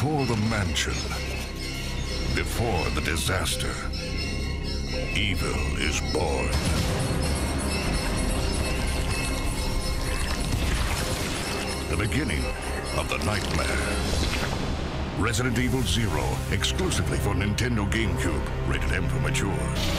Before the mansion, before the disaster, evil is born. The beginning of the nightmare. Resident Evil Zero, exclusively for Nintendo GameCube. Rated M for mature.